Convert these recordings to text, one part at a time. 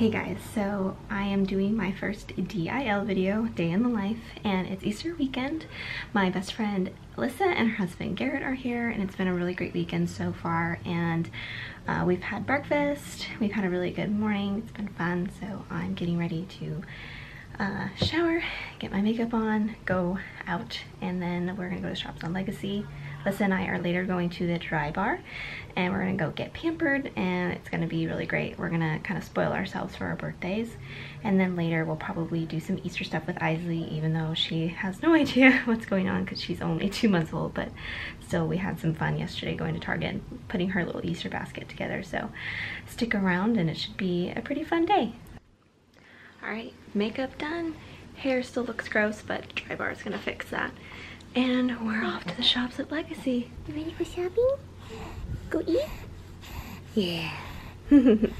Hey guys, so I am doing my first DIL video, Day in the Life, and it's Easter weekend. My best friend Alyssa and her husband Garrett are here, and it's been a really great weekend so far, and uh, we've had breakfast, we've had a really good morning, it's been fun, so I'm getting ready to uh, shower, get my makeup on, go out, and then we're gonna go to Shops on Legacy Lisa and I are later going to the dry bar and we're gonna go get pampered and it's gonna be really great. We're gonna kind of spoil ourselves for our birthdays and then later we'll probably do some Easter stuff with Eisley even though she has no idea what's going on because she's only two months old but still we had some fun yesterday going to Target and putting her little Easter basket together so stick around and it should be a pretty fun day. Alright, makeup done. Hair still looks gross but dry bar is gonna fix that. And we're off to the shops at Legacy. You ready for shopping? Go eat? Yeah. this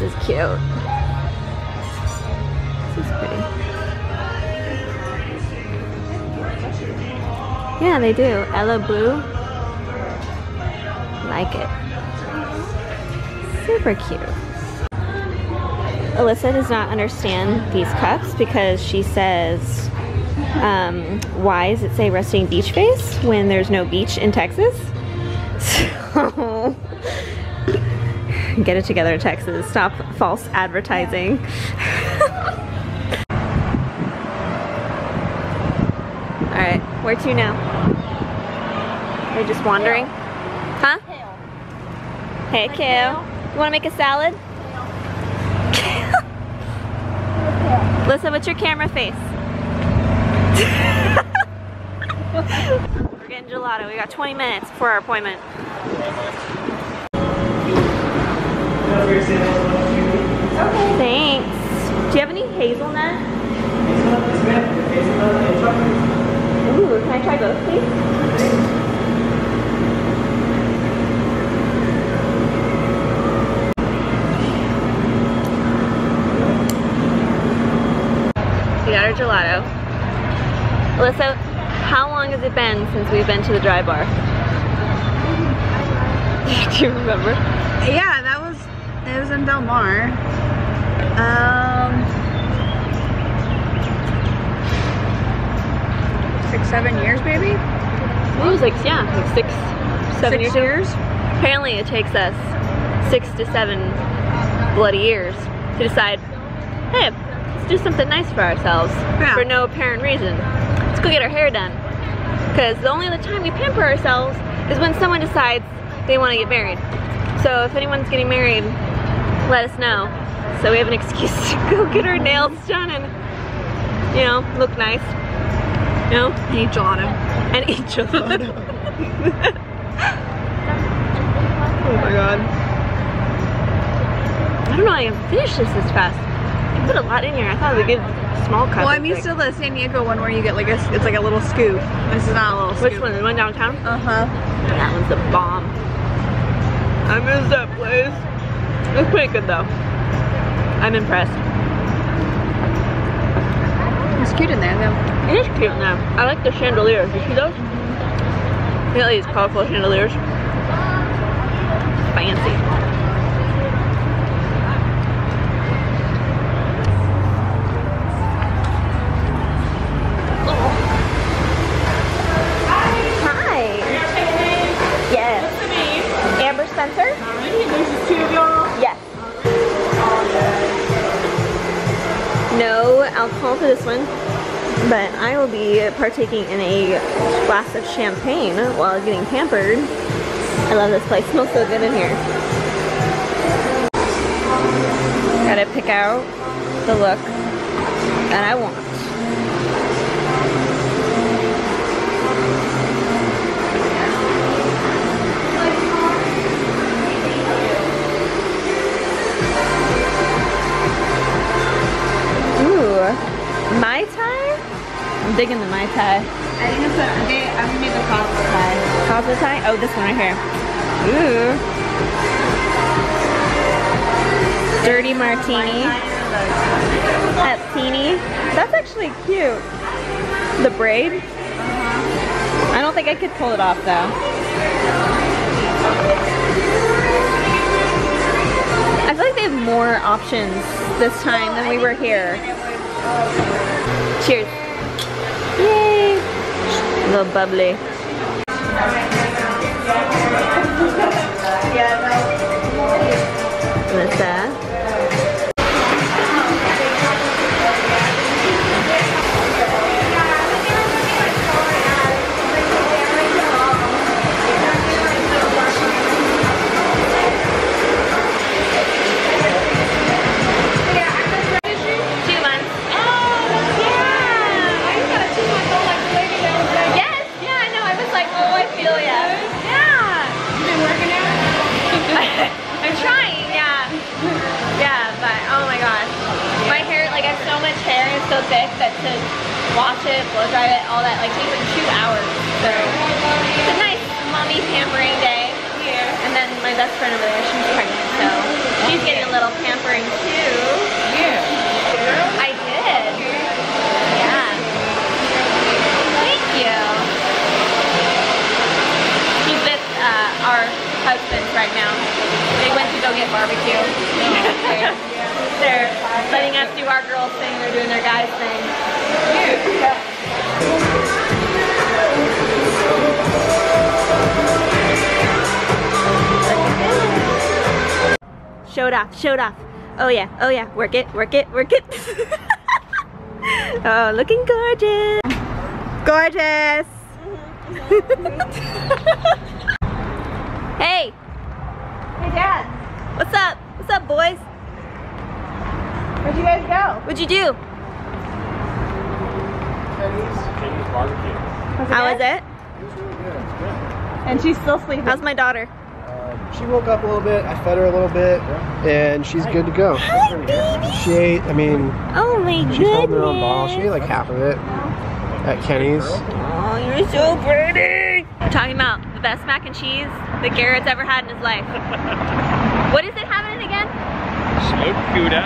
is cute. Yeah, they do. Ella Blue. Like it. Super cute. Alyssa does not understand these cups because she says, um, why does it say resting beach face when there's no beach in Texas? So, get it together, Texas. Stop false advertising. Alright, where to now? Are you just wandering? Huh? Hey, Kale. You want to make a salad? Listen, what's your camera face? We're getting gelato. We got 20 minutes for our appointment. Okay. Thanks. Do you have any hazelnut? Hazelnut, Ooh, can I try both, please? We got our gelato. Alyssa, how long has it been since we've been to the dry bar? Do you remember? Yeah, that was, it was in Del Mar. Um, six, seven years maybe? It was like, yeah, like six, seven six years. years. Apparently it takes us six to seven bloody years to decide, hey, let's do something nice for ourselves yeah. for no apparent reason. Let's go get our hair done. Because the only other time we pamper ourselves is when someone decides they want to get married. So if anyone's getting married, let us know. So we have an excuse to go get our nails done and, you know, look nice. No? And eat gelato. And eat gelato. oh my god. I don't know I can finish this this fast. You put a lot in here. I thought it would give small cup. Well, I'm used to the San Diego one where you get like a, it's like a little scoop. This is not a little scoop. Which one? The one downtown? Uh-huh. That one's a bomb. I miss that place. It's pretty good though. I'm impressed. It's cute in there though. It is cute now. I like the chandeliers. You see those? You know these colorful chandeliers? Fancy. Hi. Yes. Amber Spencer? Yes. No alcohol for this one. But I will be partaking in a glass of champagne while getting pampered. I love this place. It smells so good in here. Gotta pick out the look that I want. Digging the Mai Tai. I think it's a, I'm gonna make the cosmo pie. Cosmo Thai? Oh, this one right here. Ooh. Dirty martini. Teeny. That's actually cute. The braid. Uh-huh. I don't think I could pull it off though. I feel like they have more options this time than we were here. Cheers. Yay. Little bubbly. Melissa. Two so thick that to wash it, blow dry it, all that, like takes like two hours. So it's a nice mommy pampering day. here. And then my best friend over there, she's pregnant, so she's getting a little pampering too. Yeah. I did. Yeah. Thank you. He's with uh, our husbands right now. They went to go get barbecue. they're, letting us do our girls thing. They're doing their guys thing. Show it off, show it off. Oh yeah, oh yeah, work it, work it, work it. oh, looking gorgeous. Gorgeous. hey, Hey Dad, what's up? What's up, boys? Where'd you guys go? What'd you do? barbecue. How was it? It was really good. It's good. And she's still sleeping. How's my daughter? Um, she woke up a little bit. I fed her a little bit, and she's good to go. Hi, baby. She ate. I mean, Oh my she's goodness. holding her own bottle. She ate like half of it at Kenny's. Oh, you're so pretty. Talking about the best mac and cheese that Garrett's ever had in his life. what is it having it again? Smoked Gouda,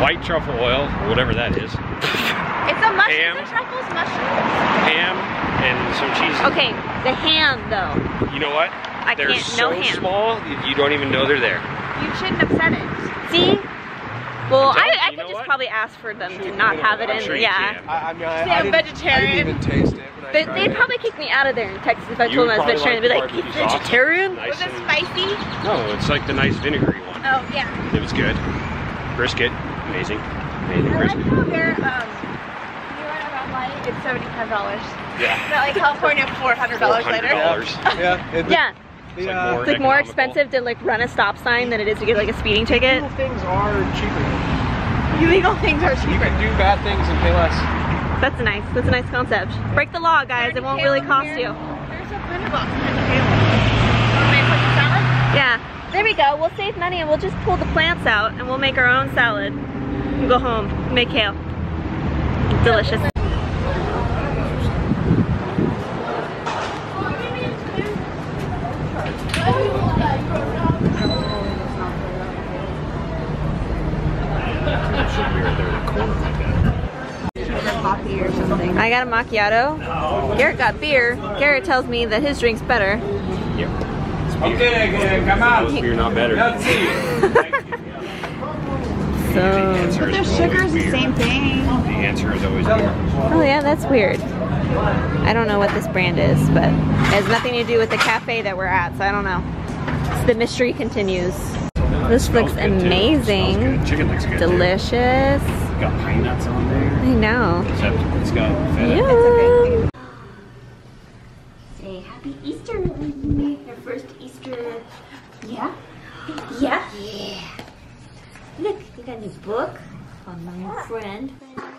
white truffle oil, or whatever that is, It's a mushroom. Ham. It's a truffles mushroom. ham, and some cheese. Okay, the ham though. You know what? I They're can't- so no ham. small, you- you don't even know they're there. You shouldn't have said it. See? Well, I'm telling you, I, I could just what? probably ask for them to not have it I'm in. sure yeah. I, I mean, I, Yeah, I, didn't, I vegetarian. didn't even taste it. When they, they'd it. probably kick me out of there in Texas if I told them I was vegetarian. They'd be like, like "He's the barbecue sauce. vegetarian? Nice Was it spicy? No, it's like the nice vinegary one. Oh yeah. It was good. Brisket, amazing. Amazing I like how they're um. You want a red light? It's seventy-five dollars. Yeah. Not like California, four hundred dollars later. $400. Yeah. It, Yeah, It's like more it's like more expensive to like run a stop sign than it is to get like a speeding ticket. Little things are cheaper. Illegal things are cheaper. You can do bad things and pay less. That's nice. That's a nice concept. Break the law, guys. It won't really cost you. There's a printer box on the table. Want me to put the salad? Yeah. There we go. We'll save money and we'll just pull the plants out and we'll make our own salad. We'll go home, make kale. Delicious. Coffee or something. I got a macchiato. Garrett got beer. Garrett tells me that his drink's better. Yep. Okay, come out. Beer not better. So, But their sugar's the same thing. The answer is always beer. oh yeah, that's weird. I don't know what this brand is, but it has nothing to do with the cafe that we're at, so I don't know. The mystery continues. This looks Smells good, too. amazing. Smells good. Chicken looks good. too. Delicious. Got pine nuts on there. I know. Except it's got feta. Yeah. Say happy Easter with me. Your first Easter. Yeah? Yeah? Yeah. Look, you got a new book from my ah. friend.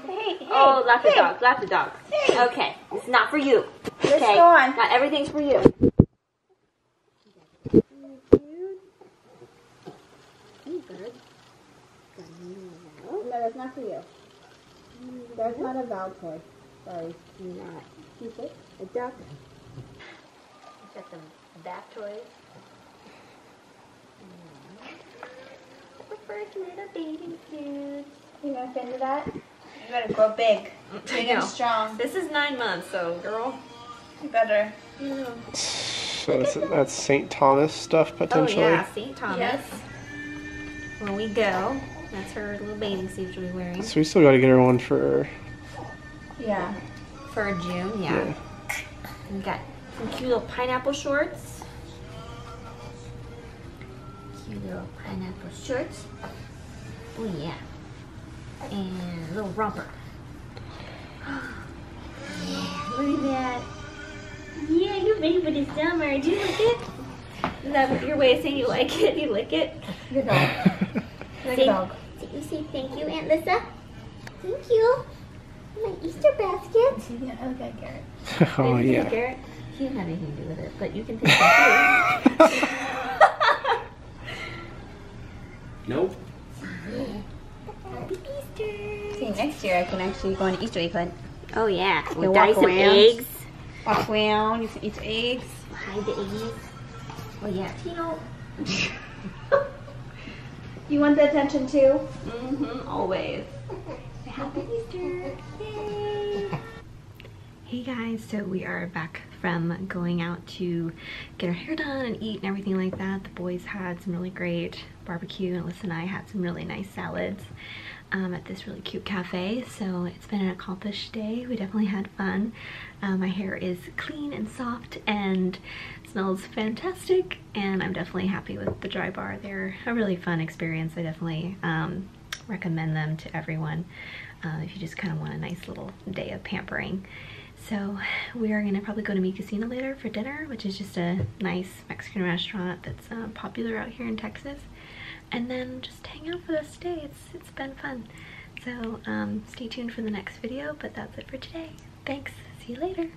Hey, hey. Oh, lots hey. of dogs, lots of dogs. Okay, it's not for you. Let's okay? go on. Not everything's for you. No, that's not for you. That's not a Val toy. Sorry, not Cupid, a duck. Got some bath toys. First little bathing suits. You gonna fit into that? You better grow big. Mm, I Big and strong. This is nine months, so girl. You better. So that's, that's St. Thomas stuff potentially? Oh yeah, St. Thomas. Yes. When we go, that's her little bathing suit she'll be wearing. So we still got to get her one for Yeah. For June, yeah. yeah. We got some cute little pineapple shorts. Cute little pineapple shorts. Oh yeah. And a little romper. Look at that. Yeah, you're ready for the summer. Do you like it? Is that what your way of saying you like it? You lick it? Good dog. Good Say- dog. So you say thank you, Aunt Lissa? Thank you. My Easter basket. Yeah, okay, Garrett. oh Maybe yeah. Garrett, he didn't have anything to do with it, but you can take that Nope. Happy Easter. See, next year I can actually go on an Easter egg hunt. Oh yeah. You'll We'll walk dye some around. eggs. Walk around, you can eat eggs. Hide the eggs. Oh yeah. Tino. you want the attention too? Mm-hmm. Always. Happy Easter. Yay. Hey guys, so we are back from going out to get our hair done and eat and everything like that. The boys had some really great barbecue and Alyssa and I had some really nice salads um, at this really cute cafe. So it's been an accomplished day. We definitely had fun. Um, my hair is clean and soft and smells fantastic and I'm definitely happy with the dry bar. They're a really fun experience. I definitely um, recommend them to everyone uh, if you just kind of want a nice little day of pampering. So we are gonna probably go to Mi Cocina later for dinner, which is just a nice Mexican restaurant that's uh, popular out here in Texas. And then just hang out for this day. It's it's been fun. So um, stay tuned for the next video, but that's it for today. Thanks. See you later.